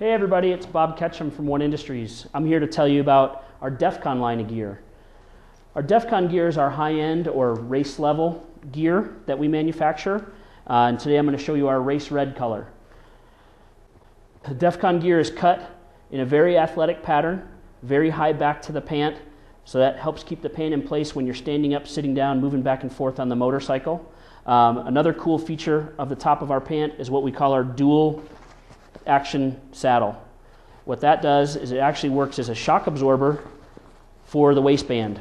Hey everybody, it's Bob Ketchum from One Industries. I'm here to tell you about our DEF CON line of gear. Our DEF CON gear is our high-end or race level gear that we manufacture. Uh, and today I'm going to show you our race red color. The DEF CON gear is cut in a very athletic pattern, very high back to the pant, so that helps keep the pant in place when you're standing up, sitting down, moving back and forth on the motorcycle. Um, another cool feature of the top of our pant is what we call our dual action saddle. What that does is it actually works as a shock absorber for the waistband.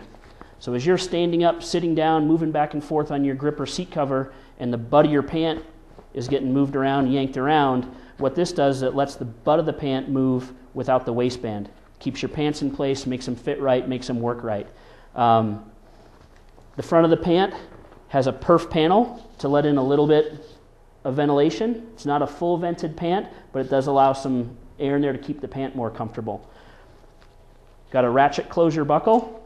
So as you're standing up, sitting down, moving back and forth on your gripper seat cover, and the butt of your pant is getting moved around, yanked around, what this does is it lets the butt of the pant move without the waistband. Keeps your pants in place, makes them fit right, makes them work right. Um, the front of the pant has a perf panel to let in a little bit of ventilation. It's not a full vented pant, but it does allow some air in there to keep the pant more comfortable. Got a ratchet closure buckle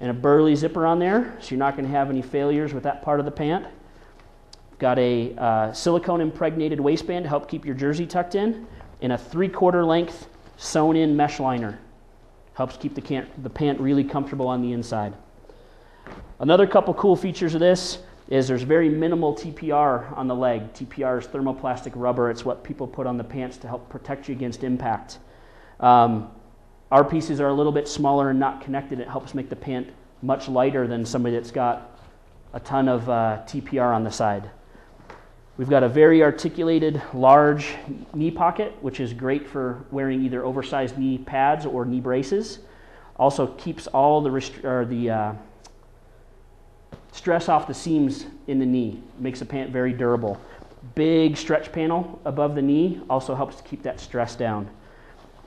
and a burley zipper on there, so you're not going to have any failures with that part of the pant. Got a uh, silicone impregnated waistband to help keep your jersey tucked in, and a three quarter length sewn in mesh liner. Helps keep the, can- the pant really comfortable on the inside. Another couple cool features of this is there's very minimal TPR on the leg. TPR is thermoplastic rubber. It's what people put on the pants to help protect you against impact. Um, our pieces are a little bit smaller and not connected. It helps make the pant much lighter than somebody that's got a ton of uh, TPR on the side. We've got a very articulated, large knee pocket, which is great for wearing either oversized knee pads or knee braces. Also keeps all the, or the uh, stress off the seams in the knee, makes the pant very durable. Big stretch panel above the knee also helps to keep that stress down.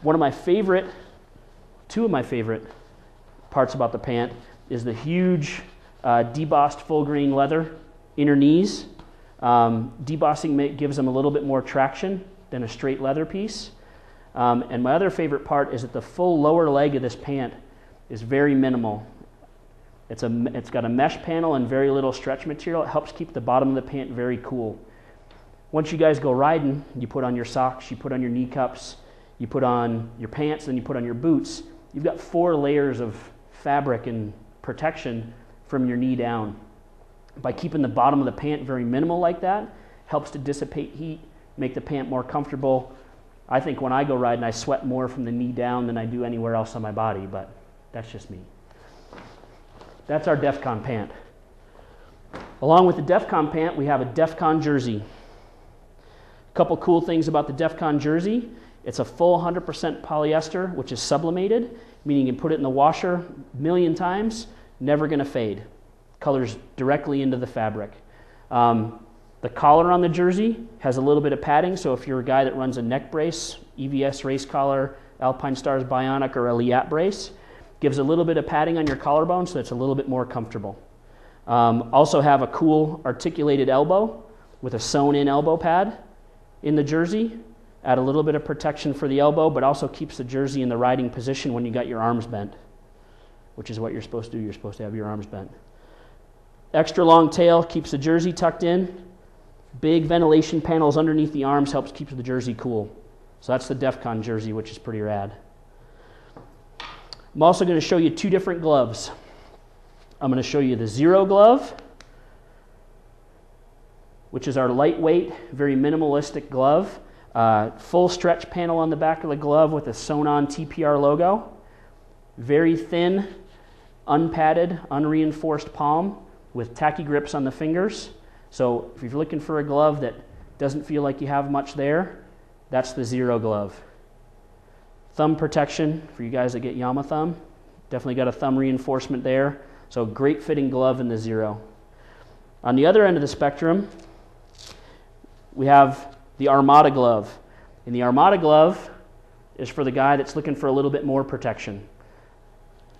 One of my favorite, two of my favorite parts about the pant is the huge uh, debossed full grain leather inner knees. Um, debossing gives them a little bit more traction than a straight leather piece. Um, and my other favorite part is that the full lower leg of this pant is very minimal. It's, a, it's got a mesh panel and very little stretch material. It helps keep the bottom of the pant very cool. Once you guys go riding, you put on your socks, you put on your knee cups, you put on your pants, then you put on your boots. You've got four layers of fabric and protection from your knee down. By keeping the bottom of the pant very minimal like that, helps to dissipate heat, make the pant more comfortable. I think when I go riding, I sweat more from the knee down than I do anywhere else on my body, but that's just me. That's our DEF CON pant. Along with the DEF CON pant, we have a DEF CON jersey. A couple cool things about the DEF CON jersey. It's a full 100% polyester, which is sublimated, meaning you can put it in the washer a million times, never going to fade. Colors directly into the fabric. Um, the collar on the jersey has a little bit of padding, so if you're a guy that runs a neck brace, EVS race collar, Alpine Stars Bionic, or a Leatt brace, gives a little bit of padding on your collarbone so it's a little bit more comfortable. Um, also have a cool articulated elbow with a sewn in elbow pad in the jersey. Add a little bit of protection for the elbow, but also keeps the jersey in the riding position when you got your arms bent, which is what you're supposed to do. You're supposed to have your arms bent. Extra long tail keeps the jersey tucked in. Big ventilation panels underneath the arms helps keep the jersey cool. So that's the DEF CON jersey, which is pretty rad. I'm also going to show you two different gloves. I'm going to show you the Zero glove, which is our lightweight, very minimalistic glove. Uh, full stretch panel on the back of the glove with a sewn on TPR logo. Very thin, unpadded, unreinforced palm with tacky grips on the fingers. So if you're looking for a glove that doesn't feel like you have much there, that's the Zero glove. Thumb protection for you guys that get Yama thumb. Definitely got a thumb reinforcement there. So great fitting glove in the Zero. On the other end of the spectrum, we have the Armada glove. And the Armada glove is for the guy that's looking for a little bit more protection.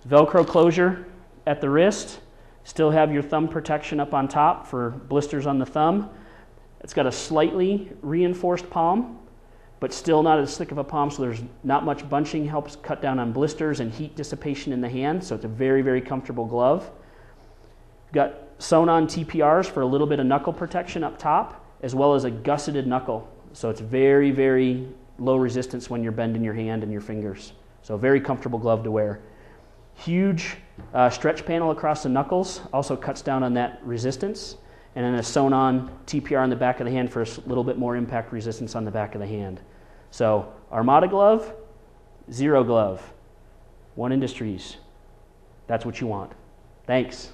Velcro closure at the wrist. Still have your thumb protection up on top for blisters on the thumb. It's got a slightly reinforced palm but still not as thick of a palm, so there's not much bunching, helps cut down on blisters and heat dissipation in the hand, so it's a very, very comfortable glove. Got sewn on TPRs for a little bit of knuckle protection up top, as well as a gusseted knuckle. So it's very, very low resistance when you're bending your hand and your fingers. So very comfortable glove to wear. Huge uh, stretch panel across the knuckles also cuts down on that resistance. And then a sewn on TPR on the back of the hand for a little bit more impact resistance on the back of the hand. So Armada glove, zero glove. One Industries. That's what you want. Thanks.